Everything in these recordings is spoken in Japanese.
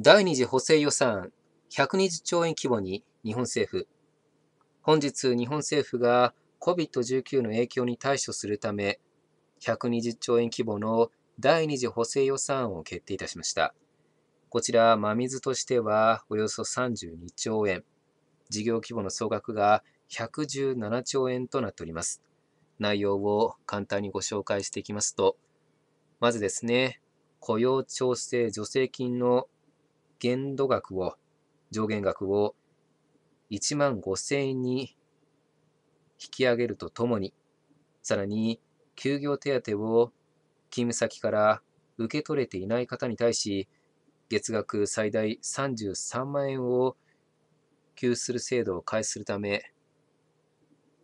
第二次補正予算案120兆円規模に日本政府。本日、日本政府が COVID-19 の影響に対処するため、120兆円規模の第二次補正予算案を決定いたしました。こちら、真水としてはおよそ32兆円。事業規模の総額が117兆円となっております。内容を簡単にご紹介していきますと、まずですね、雇用調整助成金の限度額を、上限額を1万5000円に引き上げるとともに、さらに休業手当を勤務先から受け取れていない方に対し、月額最大33万円を給付する制度を開始するため、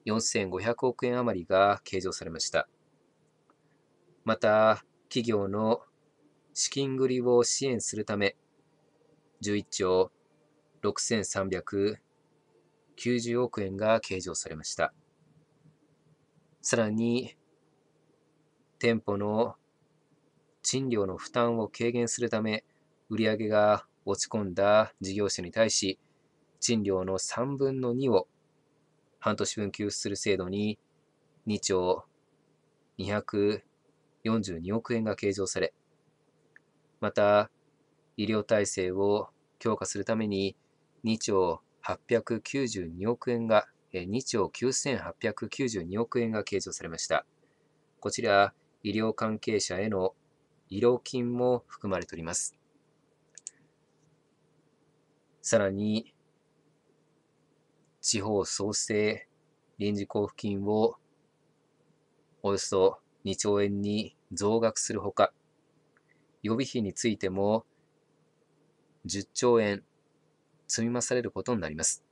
4500億円余りが計上されました。また、企業の資金繰りを支援するため、11兆6390億円が計上されました。さらに、店舗の賃料の負担を軽減するため、売上が落ち込んだ事業者に対し、賃料の3分の2を半年分給付する制度に2兆242億円が計上され、また、医療体制を強化するために2兆892億円が、2兆9892億円が計上されました。こちら、医療関係者への医療金も含まれております。さらに、地方創生臨時交付金をおよそ2兆円に増額するほか、予備費についても10兆円積み増されることになります。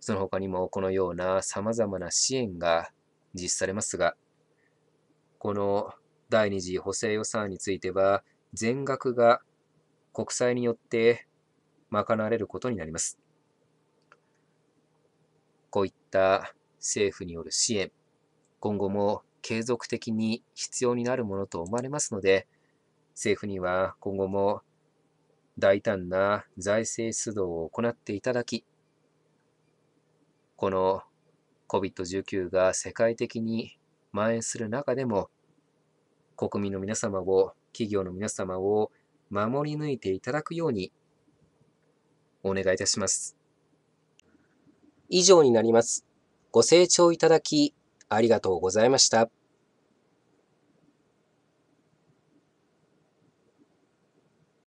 その他にもこのような様々な支援が実施されますが、この第二次補正予算については全額が国債によって賄われることになります。こういった政府による支援、今後も継続的に必要になるものと思われますので、政府には今後も大胆な財政出動を行っていただき、この COVID-19 が世界的に蔓延する中でも、国民の皆様を、企業の皆様を守り抜いていただくようにお願いいたします。以上になります。ご清聴いただきありがとうございました。